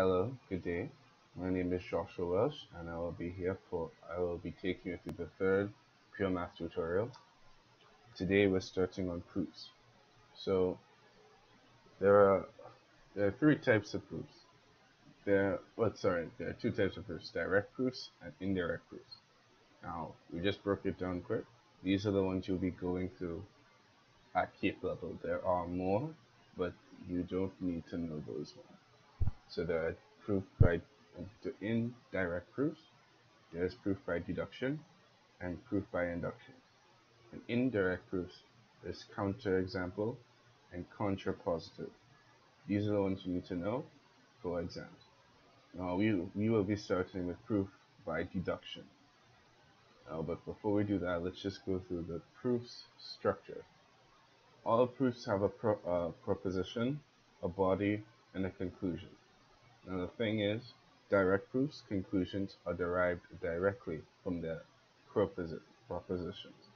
Hello, good day. My name is Joshua Welsh and I will be here for I will be taking you through the third pure math tutorial. Today we're starting on proofs. So there are there are three types of proofs. There well sorry, there are two types of proofs, direct proofs and indirect proofs. Now we just broke it down quick. These are the ones you'll be going through at CAPE level. There are more, but you don't need to know those ones. So there are proof by indirect proofs, there's proof by deduction, and proof by induction. In indirect proofs, there's counterexample and contrapositive. These are the ones you need to know for exams. Now we, we will be starting with proof by deduction. But before we do that, let's just go through the proofs structure. All proofs have a pro, uh, proposition, a body, and a conclusion. Now the thing is, direct proofs conclusions are derived directly from their proposi propositions.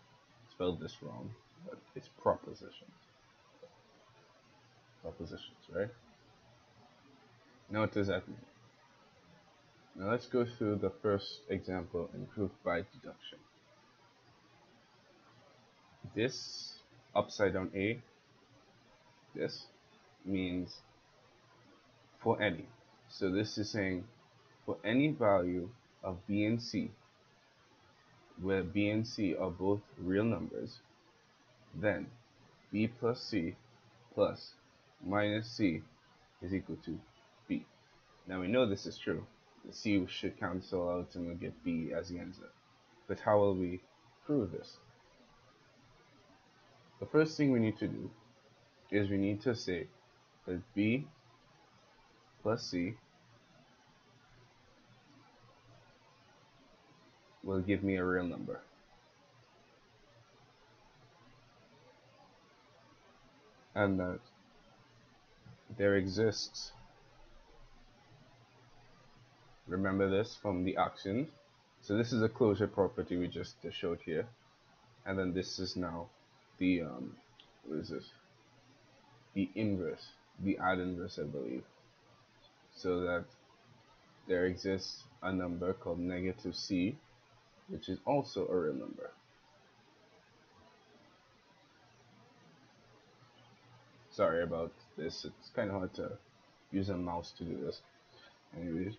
Spelled this wrong, but it's propositions. Propositions, right? Now what does that mean? Now let's go through the first example in proof by deduction. This upside down A, this means for any. So this is saying for any value of b and c, where b and c are both real numbers, then b plus c plus minus c is equal to b. Now we know this is true. The c should cancel out and we'll get b as the answer. But how will we prove this? The first thing we need to do is we need to say that b plus c will give me a real number. And that there exists, remember this from the axioms, so this is a closure property we just showed here, and then this is now the, um, what is this, the inverse, the ad inverse I believe, so that there exists a number called negative c which is also a real number. Sorry about this, it's kind of hard to use a mouse to do this. Anyways.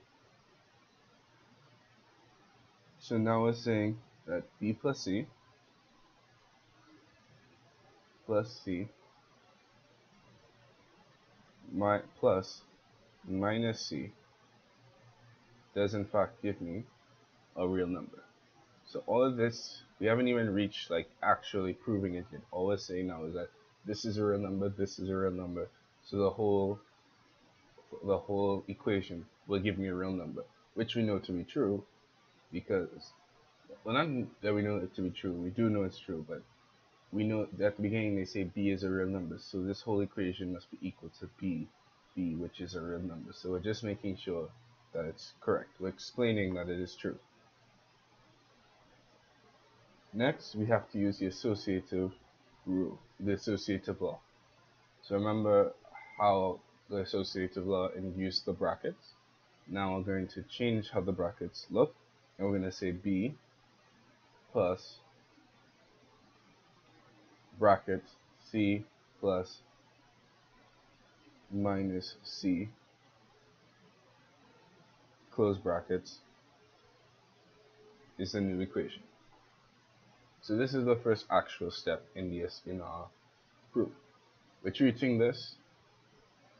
So now we're saying that b plus c plus c my plus minus c does in fact give me a real number. So all of this, we haven't even reached like actually proving it yet. All we're saying now is that this is a real number, this is a real number. So the whole the whole equation will give me a real number, which we know to be true because well not that we know it to be true, we do know it's true, but we know at the beginning they say b is a real number, so this whole equation must be equal to b, b which is a real number. So we're just making sure that it's correct. We're explaining that it is true. Next, we have to use the associative rule, the associative law. So remember how the associative law induced the brackets. Now we're going to change how the brackets look, and we're going to say b plus bracket c plus minus c close brackets is the new equation. So this is the first actual step in this in our proof. We're treating this.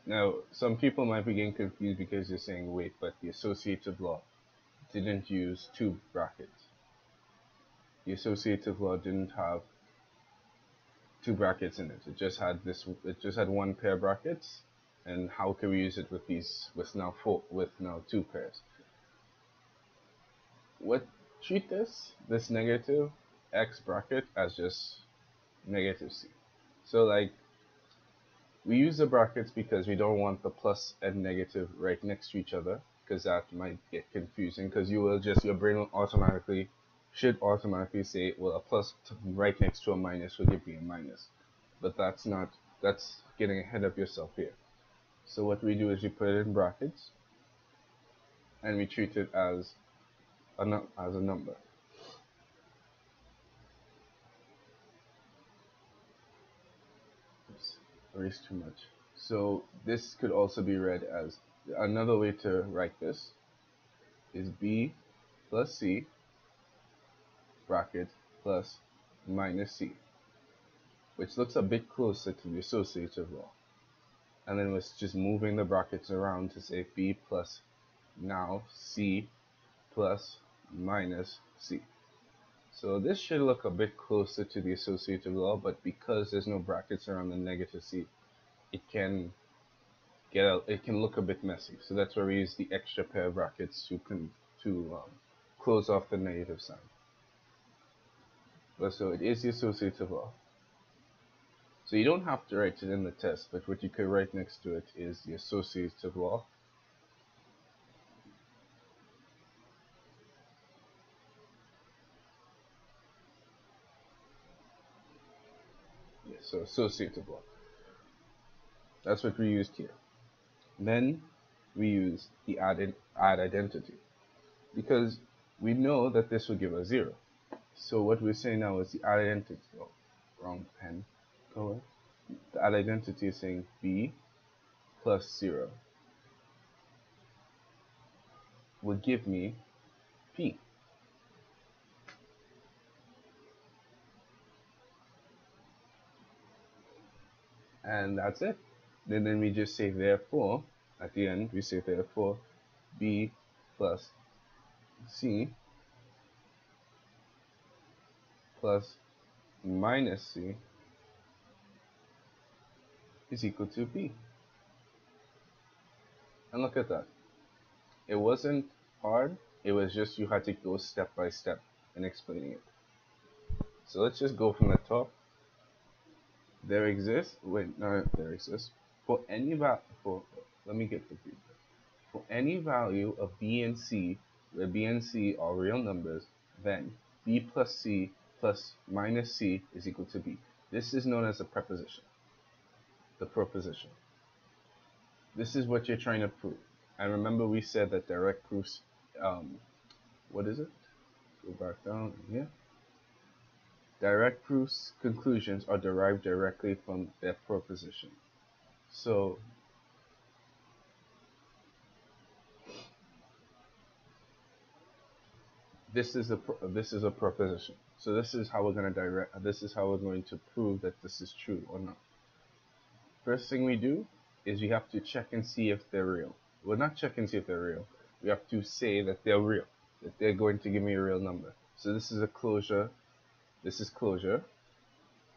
Now, some people might be getting confused because you're saying, wait, but the associative law didn't use two brackets. The associative law didn't have two brackets in it. It just had this. It just had one pair of brackets. And how can we use it with these? With now four. With now two pairs. What treat this? This negative x bracket as just negative c. So like we use the brackets because we don't want the plus and negative right next to each other because that might get confusing because you will just your brain will automatically should automatically say well a plus right next to a minus will give you a minus but that's not that's getting ahead of yourself here so what we do is we put it in brackets and we treat it as a, as a number. Erase too much. So this could also be read as another way to write this is b plus c bracket plus minus c, which looks a bit closer to the associative law. And then it's just moving the brackets around to say b plus now c plus minus c. So this should look a bit closer to the associative law, but because there's no brackets around the negative c, it can get out, it can look a bit messy. So that's why we use the extra pair of brackets to to um, close off the negative sign. But so it is the associative law. So you don't have to write it in the test, but what you could write next to it is the associative law. Yeah, so associative law. That's what we used here. Then we use the add, add identity because we know that this will give us 0. So what we're saying now is the identity, oh, wrong pen, color. The identity is saying b plus 0 will give me p. And that's it. Then, then we just say therefore, at the end, we say therefore b plus c plus minus c is equal to b. And look at that. It wasn't hard, it was just you had to go step by step in explaining it. So let's just go from the top. There exists, wait, no, there exists. For any value, for, let me get the For any value of b and c, where b and c are real numbers, then b plus c plus minus c is equal to b. This is known as a preposition, the proposition. This is what you're trying to prove. And remember we said that direct proofs, um, what is it? Go back down here. Direct proofs conclusions are derived directly from their proposition. So this is a this is a proposition. So this is how we're going to direct. This is how we're going to prove that this is true or not. First thing we do is we have to check and see if they're real. We're not check and see if they're real. We have to say that they're real, that they're going to give me a real number. So this is a closure. This is closure,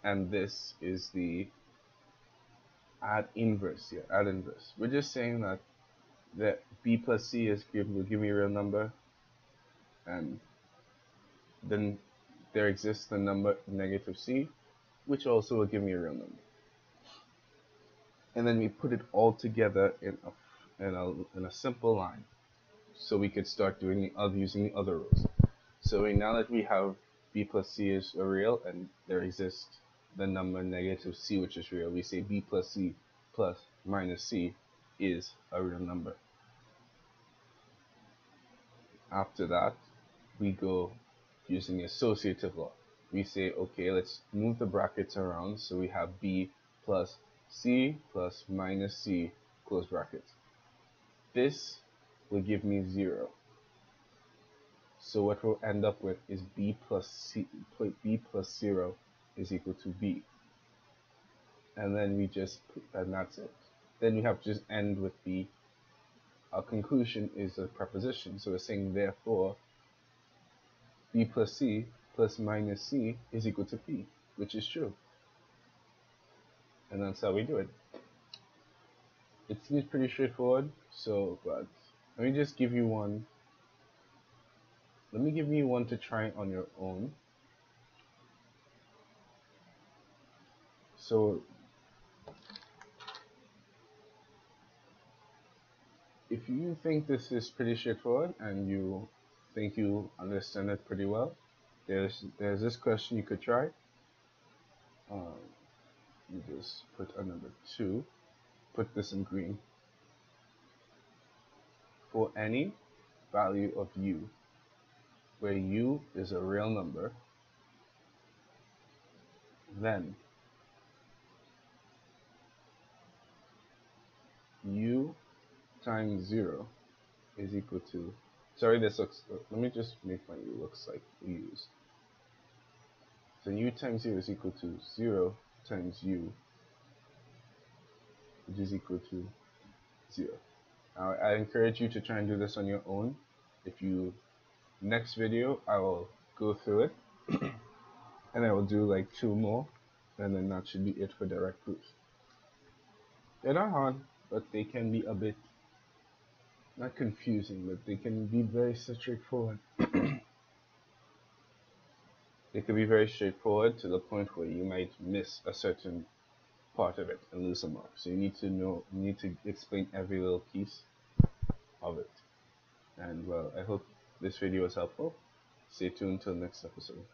and this is the add inverse here. Add inverse. We're just saying that that b plus c is will give me a real number, and then there exists the number negative c, which also will give me a real number. And then we put it all together in a, in a, in a simple line. So we could start doing the other, using the other rules. So now that we have b plus c is a real and there exists the number negative c which is real, we say b plus c plus minus c is a real number. After that, we go using the associative law. We say, okay, let's move the brackets around so we have b plus c plus minus c close brackets. This will give me 0. So what we'll end up with is b plus c, b plus 0 is equal to b. And then we just, and that's it. Then we have to just end with b. Our conclusion is a preposition. So we're saying therefore b plus c plus minus c is equal to p, which is true. And that's how we do it. It seems pretty straightforward, so but let me just give you one. Let me give you one to try on your own. So if you think this is pretty straightforward and you think you understand it pretty well. There's there's this question you could try. Um, you just put a number two, put this in green. For any value of u, where u is a real number, then u times 0 is equal to, sorry this looks, let me just make my u looks like u's. So u times 0 is equal to 0 times u, which is equal to 0. Now, I encourage you to try and do this on your own. If you, next video, I will go through it, and I will do like two more, and then that should be it for direct proofs. They're not hard, but they can be a bit, not confusing, but they can be very straightforward. It can be very straightforward to the point where you might miss a certain part of it and lose a mark. So you need to know, you need to explain every little piece of it. And well, I hope this video was helpful. Stay tuned till next episode.